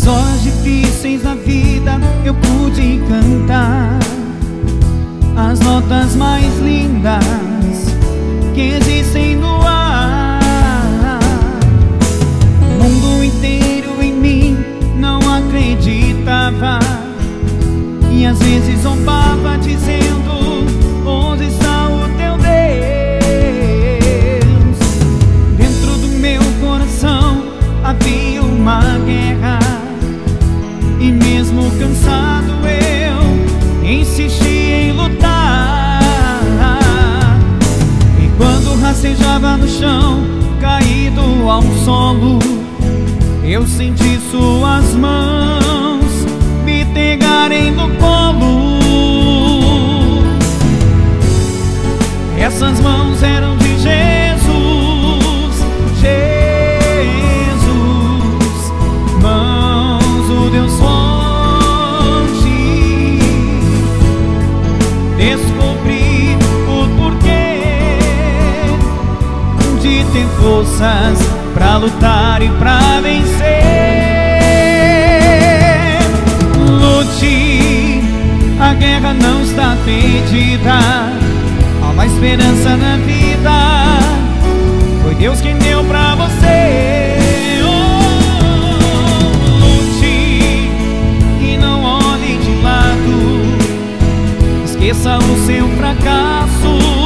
Nas horas difíceis da vida eu pude cantar as notas mais lindas que existem no ar. O mundo inteiro em mim não acreditava e às vezes zombava dizendo: Onde está o teu Deus? Dentro do meu coração havia uma guerra e mesmo cansado eu insisti em lutar. E quando rastejava no chão, caído ao solo, eu senti suas mãos me pegarem no colo. Essas mãos eram ter forças pra lutar e pra vencer. Lute, a guerra não está perdida. Há uma esperança na vida. Foi Deus quem deu pra você. Oh, lute e não olhe de lado. Esqueça o seu fracasso.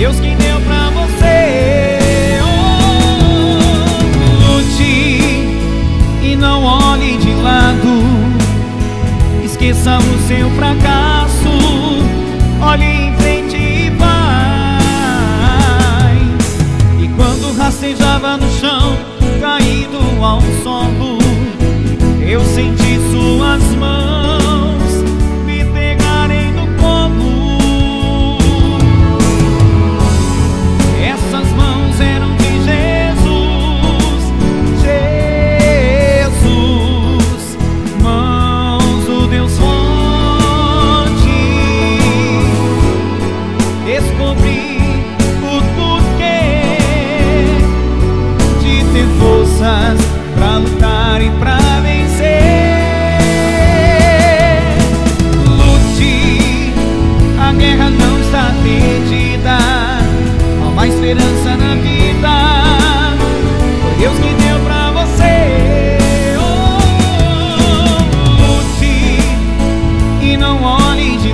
Deus quem deu pra você. Oh, lute e não olhe de lado. Esqueça o seu fracasso. Olhe em frente e vai. E quando rastejava no chão,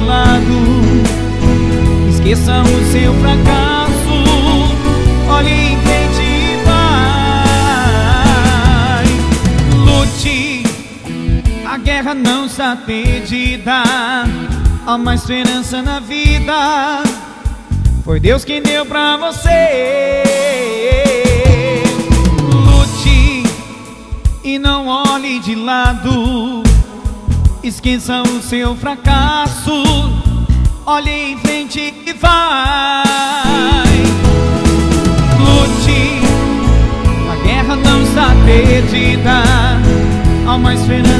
lado. Esqueça o seu fracasso. Olhe em frente e vai. Lute, a guerra não está perdida. Há uma esperança na vida. Foi Deus quem deu pra você. Lute e não olhe de lado. Esqueça o seu fracasso. Olhe em frente e vai. Lute, a guerra não está perdida. Há uma esperança